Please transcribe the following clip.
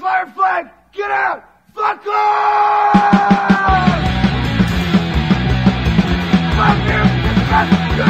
fire flag! Get out! Fuck off! Fuck you!